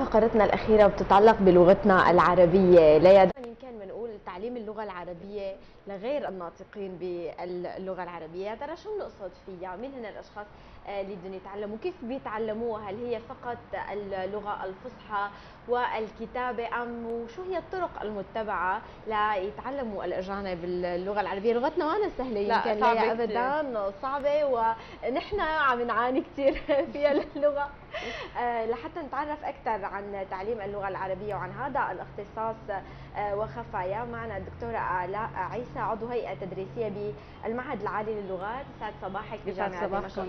فقرتنا الأخيرة بتتعلق بلغتنا العربية. ليا يمكن بنقول تعليم اللغة العربية لغير الناطقين باللغة العربية. ترى شو بنقصد فيها مين هن الأشخاص اللي بدهم يتعلموا. كيف بيتعلموها؟ هل هي فقط اللغة الفصحى والكتابة أم وشو هي الطرق المتبعة ليتعلموا الأجانب اللغة العربية؟ لغتنا ما سهلة يمكن لا أبدا صعبة ونحن عم نعاني كثير فيها اللغة آه، لحتى نتعرف أكثر عن تعليم اللغة العربية وعن هذا الاختصاص آه، وخفايا معنا الدكتورة آلاء عيسى عضو هيئة تدريسية بالمعهد العالي للغات. يسعد صباحك بجامعة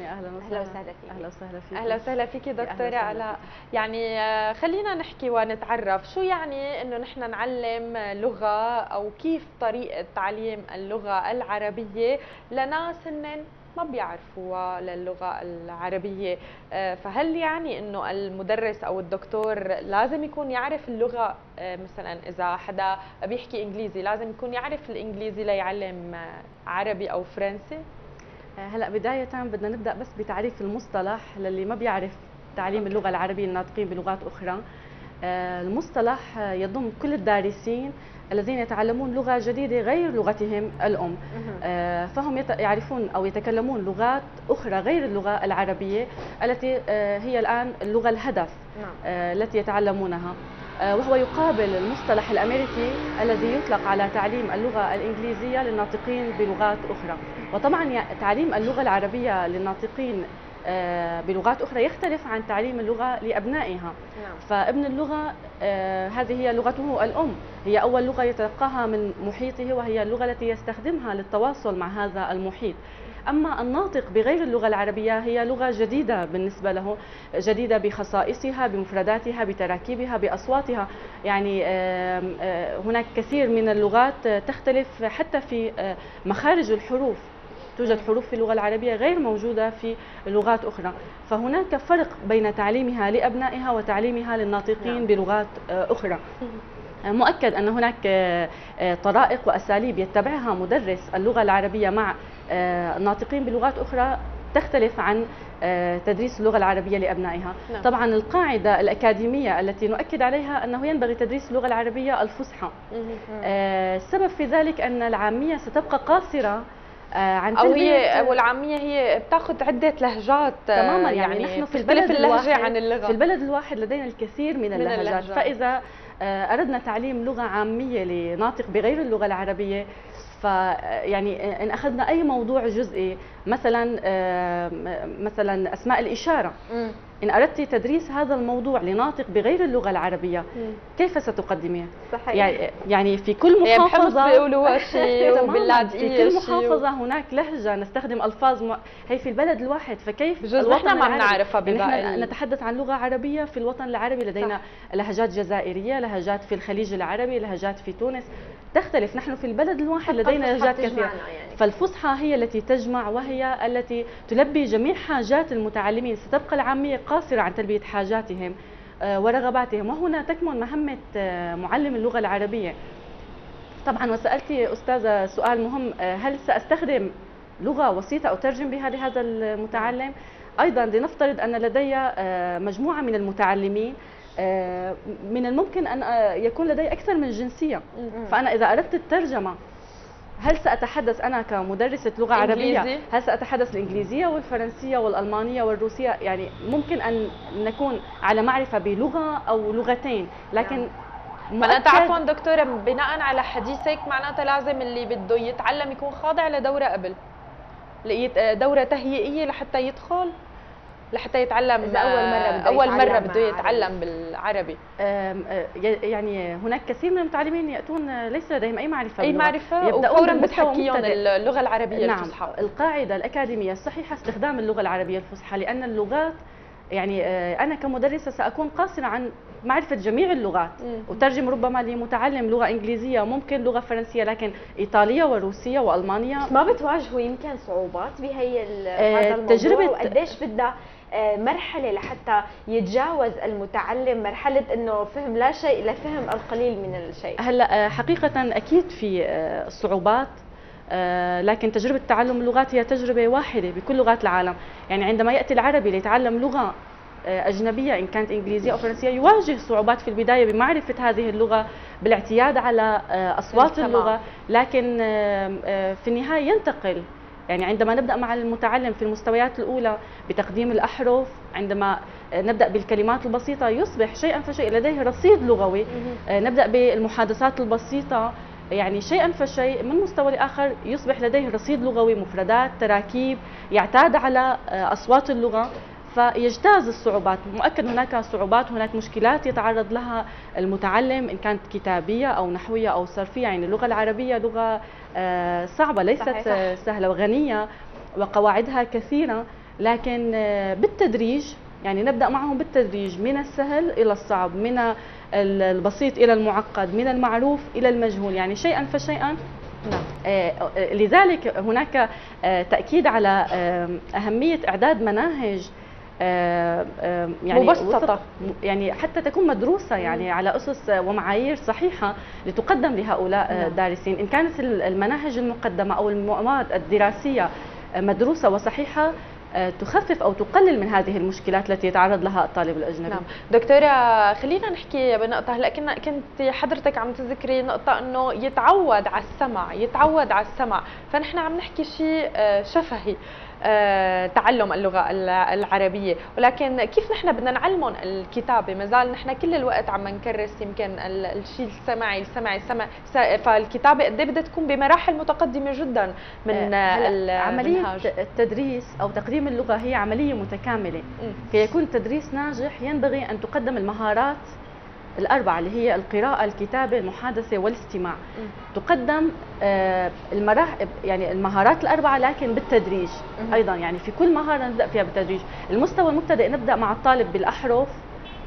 أهلا وسهلا أهلا وسهلا فيك. أهلا وسهلا فيك. أهلا وسهلا فيك دكتورة آلاء يعني آه، خلينا نحكي ونتعرف. شو يعني إنه نحن نعلم لغة أو كيف طريقة تعليم اللغة العربية لناس هن ما بيعرفوها للغة العربية؟ آه، فهل يعني إنه المدرس أو الدكتور لازم يكون يعرف اللغة؟ آه، مثلا إذا حدا بيحكي إنجليزي لازم يكون يعرف الإنجليزي ليعلم عربي أو فرنسي؟ هلا بداية بدنا نبدأ بس بتعريف المصطلح للي ما بيعرف تعليم اللغة العربية الناطقين بلغات أخرى. المصطلح يضم كل الدارسين الذين يتعلمون لغة جديدة غير لغتهم الأم. آه، فهم يعرفون أو يتكلمون لغات أخرى غير اللغة العربية التي آه، هي الآن اللغة الهدف نعم. آه، التي يتعلمونها. وهو يقابل المصطلح الأمريكي الذي يطلق على تعليم اللغة الإنجليزية للناطقين بلغات أخرى. وطبعا تعليم اللغة العربية للناطقين آه، بلغات أخرى يختلف عن تعليم اللغة لأبنائها. نعم. فابن اللغة آه، هذه هي لغته الأم. هي أول لغة يتلقاها من محيطه وهي اللغة التي يستخدمها للتواصل مع هذا المحيط. أما الناطق بغير اللغة العربية هي لغة جديدة بالنسبة له جديدة بخصائصها بمفرداتها بتراكيبها بأصواتها. يعني هناك كثير من اللغات تختلف حتى في مخارج الحروف. توجد حروف في اللغة العربية غير موجودة في لغات أخرى. فهناك فرق بين تعليمها لأبنائها وتعليمها للناطقين نعم. بلغات أخرى. مؤكد أن هناك آه، آه، طرائق وأساليب يتبعها مدرس اللغة العربية مع الناطقين بلغات أخرى تختلف عن تدريس اللغة العربية لأبنائها. نعم. طبعا القاعدة الأكاديمية التي نؤكد عليها أنه ينبغي تدريس اللغة العربية الفصحى. السبب في ذلك أن العامية ستبقى قاصرة آه، عن أو هي والعاميه هي بتاخذ عدة لهجات تماما يعني, يعني نحن في البلد اللهجه عن اللغة. في البلد الواحد لدينا الكثير من, من اللهجات, اللهجات. فإذا آه، أردنا تعليم لغة عامية لناطق بغير اللغة العربية ف يعني إن أخذنا أي موضوع جزئي مثلا آه، مثلا أسماء الإشارة. إن أردت تدريس هذا الموضوع لناطق بغير اللغة العربية كيف ستقدميه؟ صحيح. يعني يعني في كل محافظة بيقولوا شيء في كل محافظة هناك لهجة نستخدم ألفاظ م... هي في البلد الواحد فكيف بجوز نحن ما بنعرفها نحن نتحدث عن لغة عربية في الوطن العربي لدينا صح. لهجات جزائرية لهجات في الخليج العربي لهجات في تونس. تختلف. نحن في البلد الواحد لدينا لهجات كثيرة. يعني. فالفصحى هي التي تجمع وهي التي تلبي جميع حاجات المتعلمين. ستبقى العامية قاصرة عن تلبية حاجاتهم آه، ورغباتهم. وهنا تكمن مهمة آه، معلم اللغة العربية. طبعا وسألتي أستاذة سؤال مهم آه، هل سأستخدم لغة وسيطة أترجم بها لهذا المتعلم؟ أيضا لنفترض أن لدي مجموعة من المتعلمين من الممكن أن يكون لدي أكثر من جنسية. فأنا إذا أردت الترجمة هل سأتحدث أنا كمدرسة لغة إنجليزي. عربية هل سأتحدث الإنجليزية والفرنسية والألمانية والروسية يعني ممكن أن نكون على معرفة بلغة أو لغتين لكن نعم. معناتها عفوا دكتورة بناء على حديثك معناتها لازم اللي بده يتعلم يكون خاضع لدورة قبل دورة تهيئية لحتى يدخل لحتى يتعلم إذا أول مرة بده أول مرة بده يتعلم بالعربي. يعني هناك كثير من المتعلمين يأتون ليس لديهم أي معرفة أي معرفة وفورا بتحكيهم اللغة العربية نعم الفصحى. القاعدة الأكاديمية الصحيحة استخدام اللغة العربية الفصحى لأن اللغات يعني أنا كمدرسة سأكون قاصره عن معرفة جميع اللغات وترجم ربما لمتعلم لغة إنجليزية ممكن لغة فرنسية لكن إيطالية وروسية وألمانية. ما بتواجهوا يمكن صعوبات بهي هذا الموضوع؟ تجربة قديش بدها مرحلة لحتى يتجاوز المتعلم مرحلة إنه فهم لا شيء لفهم القليل من الشيء. هلا آه، حقيقة أكيد في آه، صعوبات لكن تجربة تعلم اللغات هي تجربة واحدة بكل لغات العالم. يعني عندما يأتي العربي ليتعلم لغة أجنبية إن كانت إنجليزية أو فرنسية يواجه صعوبات في البداية بمعرفة هذه اللغة بالاعتياد على أصوات اللغة. لكن في النهاية ينتقل يعني عندما نبدأ مع المتعلم في المستويات الأولى بتقديم الأحرف عندما نبدأ بالكلمات البسيطة يصبح شيئا فشيئا لديه رصيد لغوي. نبدأ بالمحادثات البسيطة يعني شيئا فشيء من مستوى لاخر يصبح لديه رصيد لغوي مفردات تراكيب يعتاد على أصوات اللغة. فيجتاز الصعوبات مؤكد هناك صعوبات هناك مشكلات يتعرض لها المتعلم إن كانت كتابية أو نحوية أو صرفية يعني اللغة العربية لغة آه، صعبة ليست صحيح. سهلة وغنية وقواعدها كثيرة لكن آه، بالتدريج يعني نبدأ معهم بالتدريج من السهل إلى الصعب من البسيط إلى المعقد من المعروف إلى المجهول يعني شيئا فشيئا نعم. آه، لذلك هناك تأكيد على أهمية إعداد مناهج آه، آه، يعني مبسطة يعني حتى تكون مدروسة يعني على أسس ومعايير صحيحة لتقدم لهؤلاء نعم. الدارسين إن كانت المناهج المقدمة أو المواد الدراسية مدروسة وصحيحة آه، تخفف أو تقلل من هذه المشكلات التي يتعرض لها الطالب الأجنبي. نعم، دكتورة خلينا نحكي بنقطة هلأ كنا كنت حضرتك عم تذكري نقطة إنه يتعود على السمع، يتعود على السمع، فنحن عم نحكي شيء شفهي. آه، تعلم اللغة العربية. ولكن كيف نحن بدنا نعلمهم الكتابة؟ ما زال نحن كل الوقت عم نكرس يمكن الشيء السمعي السمعي السمع. فالكتابة قد إيه بدها تكون بمراحل متقدمة جدا من آه، عملية التدريس أو تقديم اللغة هي عملية متكاملة. كي يكون التدريس ناجح ينبغي أن تقدم المهارات الأربعة اللي هي القراءة الكتابة المحادثة والاستماع. م. تقدم آه، المراحل يعني المهارات الأربعة لكن بالتدريج. م. أيضا يعني في كل مهارة نبدأ فيها بالتدريج. المستوى المبتدئ نبدأ مع الطالب بالأحرف.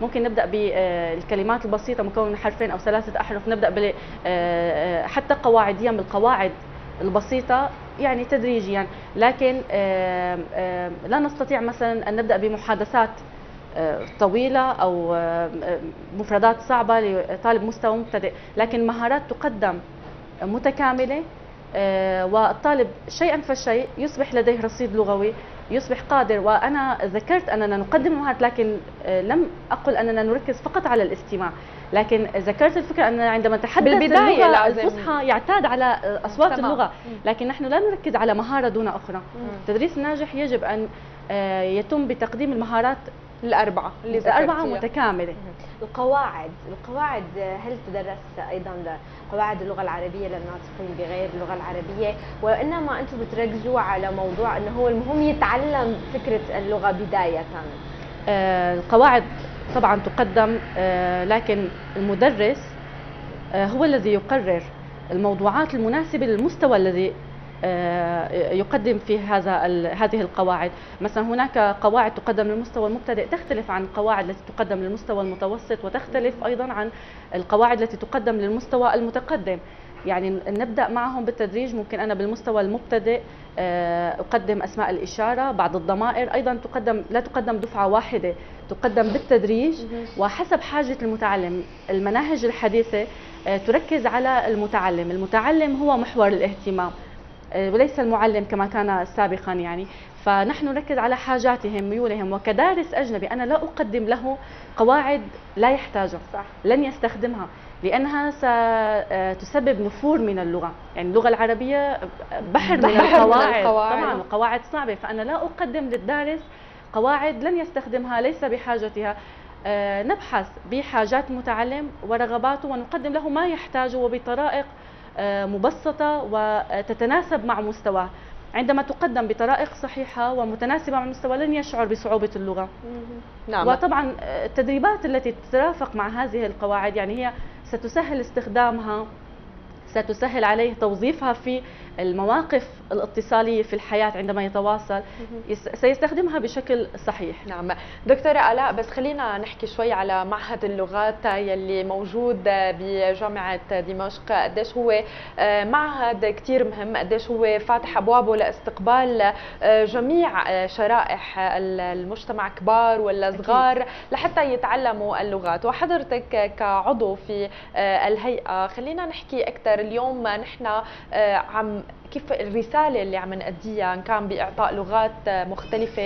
ممكن نبدأ بالكلمات البسيطة مكونه من حرفين أو ثلاثة أحرف. نبدأ بال آه، حتى قواعديا بالقواعد البسيطة يعني تدريجيا. لكن لا نستطيع مثلا أن نبدأ بمحادثات طويلة أو مفردات صعبة لطالب مستوى مبتدئ. لكن مهارات تقدم متكاملة آه، والطالب شيئا فشيء يصبح لديه رصيد لغوي يصبح قادر. وأنا ذكرت أننا نقدم المهارات لكن آه، لم أقل أننا نركز فقط على الاستماع. لكن ذكرت الفكرة أننا عندما نتحدث بالبداية اللغة الفصحى يعتاد على أصوات اللغة. لكن نحن لا نركز على مهارة دون أخرى. التدريس الناجح يجب أن آه، يتم بتقديم المهارات الأربعة اللي الأربعة متكاملة. القواعد القواعد هل تدرس أيضا قواعد اللغة العربية للناطقين بغير اللغة العربية؟ وإنما أنتم بتركزوا على موضوع أنه هو المهم يتعلم فكرة اللغة بداية. آه القواعد طبعا تقدم آه لكن المدرس آه هو الذي يقرر الموضوعات المناسبة للمستوى الذي يقدم في هذا هذه القواعد. مثلا هناك قواعد تقدم للمستوى المبتدئ تختلف عن القواعد التي تقدم للمستوى المتوسط وتختلف أيضا عن القواعد التي تقدم للمستوى المتقدم. يعني نبدأ معهم بالتدريج. ممكن أنا بالمستوى المبتدئ آه، أقدم أسماء الإشارة بعض الضمائر. أيضا تقدم لا تقدم دفعة واحدة تقدم بالتدريج. وحسب حاجة المتعلم المناهج الحديثة آه، تركز على المتعلم. المتعلم هو محور الاهتمام. آه، وليس المعلم كما كان سابقا يعني. فنحن نركز على حاجاتهم ميولهم. وكدارس أجنبي أنا لا أقدم له قواعد لا يحتاجها صح. لن يستخدمها لأنها ستسبب نفور من اللغة. يعني اللغة العربية بحر, بحر من, القواعد. من القواعد. طبعا القواعد صعبة. فأنا لا أقدم للدارس قواعد لن يستخدمها ليس بحاجتها. آه، نبحث بحاجات المتعلم ورغباته ونقدم له ما يحتاجه وبطرائق آه، مبسطة وتتناسب مع مستواه. عندما تقدم بطرائق صحيحة ومتناسبة مع المستوى لن يشعر بصعوبة اللغة. نعم. وطبعا التدريبات التي تترافق مع هذه القواعد يعني هي ستسهل استخدامها. ستسهل عليه توظيفها في المواقف الاتصالية في الحياة عندما يتواصل سيستخدمها بشكل صحيح. نعم. دكتورة آلاء بس خلينا نحكي شوي على معهد اللغات يلي موجود بجامعة دمشق. قديش هو آه، معهد كثير مهم. قديش هو فاتح أبوابه لاستقبال آه، جميع آه، شرائح المجتمع كبار ولا صغار لحتى يتعلموا اللغات. وحضرتك كعضو في الهيئة خلينا نحكي أكثر اليوم نحن عم كيف الرسالة اللي عم نأديها إن كان بإعطاء لغات مختلفة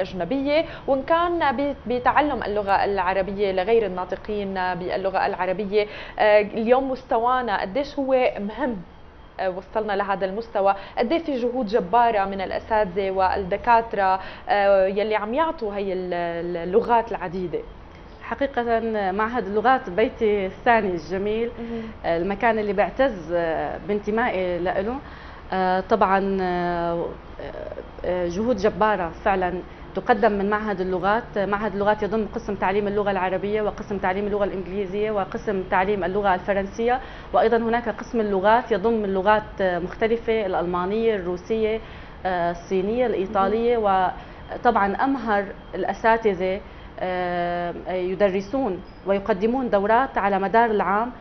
أجنبية وإن كان بتعلم اللغة العربية لغير الناطقين باللغة العربية. اليوم مستوانا قديش هو مهم وصلنا لهذا المستوى. قد في جهود جبارة من الأساتذة والدكاترة يلي عم يعطوا هي اللغات العديدة. حقيقة معهد اللغات بيتي الثاني الجميل المكان اللي بعتز بانتمائي له طبعا جهود جبارة فعلا تقدم من معهد اللغات. معهد اللغات يضم قسم تعليم اللغة العربية وقسم تعليم اللغة الإنجليزية وقسم تعليم اللغة الفرنسية. وأيضا هناك قسم اللغات يضم اللغات مختلفة الألمانية الروسية الصينية الإيطالية. وطبعا أمهر الأساتذة يدرسون ويقدمون دورات على مدار العام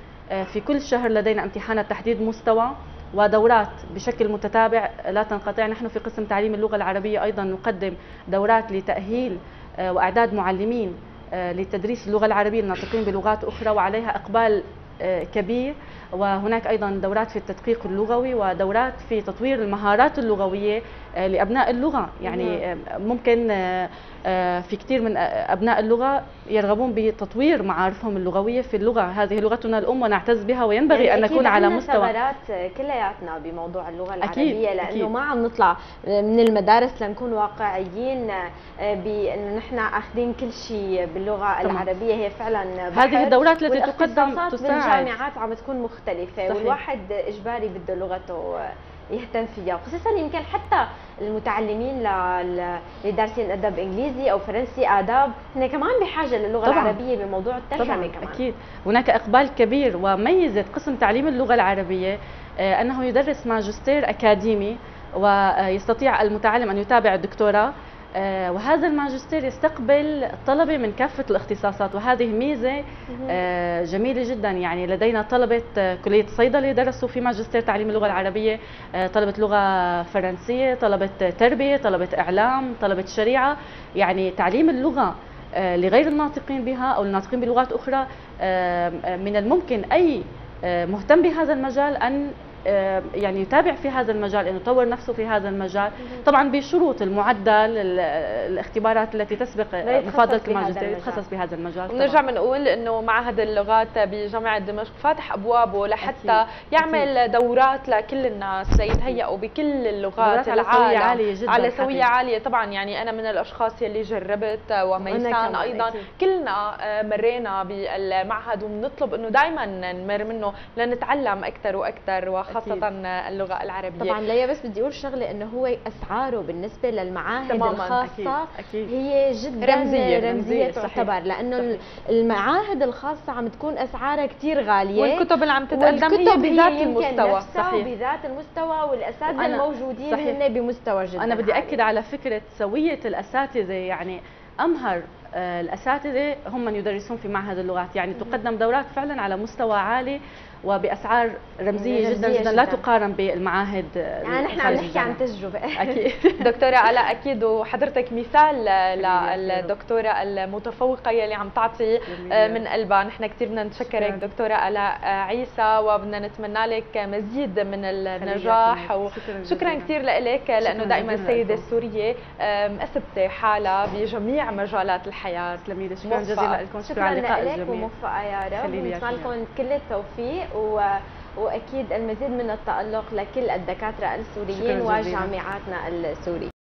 في كل شهر لدينا امتحانات تحديد مستوى ودورات بشكل متتابع. لا تنقطع نحن في قسم تعليم اللغة العربية أيضا نقدم دورات لتأهيل وإعداد معلمين لتدريس اللغة العربية الناطقين بلغات أخرى وعليها إقبال كبير. وهناك أيضا دورات في التدقيق اللغوي ودورات في تطوير المهارات اللغوية لأبناء اللغة. يعني ممكن في كثير من أبناء اللغة يرغبون بتطوير معارفهم اللغوية في اللغة. هذه لغتنا الأم ونعتز بها وينبغي يعني أن نكون على مستوى. ثغرات كلياتنا بموضوع اللغة العربية أكيد لأنه أكيد. ما عم نطلع من المدارس لنكون واقعيين بانه نحن أخذين كل شيء باللغة طبعا. العربية. هي فعلا بحر هذه الدورات التي تقدم تساعد بالجامعات عم تكون مختلفة صحيح. والواحد إجباري بده لغته يهتم فيها خصوصا يمكن حتى المتعلمين اللي دارسين أدب إنجليزي أو فرنسي آداب هن كمان بحاجة للغة طبعًا. العربية بموضوع الترجمة طبعًا. كمان أكيد هناك إقبال كبير وميزة قسم تعليم اللغة العربية أنه يدرس ماجستير أكاديمي ويستطيع المتعلم أن يتابع الدكتوراه وهذا الماجستير يستقبل طلبة من كافة الاختصاصات وهذه ميزة جميلة جدا. يعني لدينا طلبة كلية صيدلة درسوا في ماجستير تعليم اللغة العربية طلبة لغة فرنسية طلبة تربية طلبة إعلام طلبة شريعة. يعني تعليم اللغة لغير الناطقين بها أو الناطقين بلغات أخرى من الممكن أي مهتم بهذا المجال أن يعني يتابع في هذا المجال إنه يطور نفسه في هذا المجال. طبعا بشروط المعدل الاختبارات التي تسبق مفاضلة الماجستير يتخصص بهذا المجال. بنرجع بنقول إنه معهد اللغات بجامعة دمشق فاتح أبوابه لحتى أكيد. يعمل أكيد. دورات لكل الناس ليتهيئوا بكل اللغات على سوية عالية جدا على سوية عالية. طبعا يعني أنا من الأشخاص يلي جربت وميسان أيضا. أكيد. كلنا مرينا بالمعهد وبنطلب إنه دائما نمر منه لنتعلم أكثر وأكثر خاصة أكيد. اللغة العربية طبعا ليا بس بدي أقول شغلة إنه هو أسعاره بالنسبة للمعاهد الخاصة أكيد. أكيد. هي جدا رمزية, رمزية تعتبر لأنه صحيح. المعاهد الخاصة عم تكون أسعارها كثير غالية والكتب اللي عم تتقدم هي بذات المستوى صحيح بذات المستوى والأساتذة الموجودين هن بمستوى جدا أنا بدي أكد على فكرة سوية الأساتذة يعني أمهر الأساتذة هم من يدرسون في معهد اللغات. يعني تقدم دورات فعلا على مستوى عالي وبأسعار رمزية جدا جدا, جدا. لا تقارن بالمعاهد يعني نحن عم نحكي عن تجربة. أكيد. دكتورة الاء أكيد وحضرتك مثال للدكتورة المتفوقة يلي عم تعطي من قلبها. نحن كثير بدنا نتشكرك دكتورة الاء عيسى وبدنا نتمنى لك مزيد من النجاح وشكرا كثير لك لأنه دائما السيدة السورية مثبته حالها بجميع مجالات الحياة. تسلمي لي شكرا جزيلا لكم. شكرا اللقاء الجميل وموفقة يا رب. ونتمنى لكم كل التوفيق و... وأكيد المزيد من التألق لكل الدكاترة السوريين وجامعاتنا السورية.